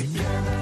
together.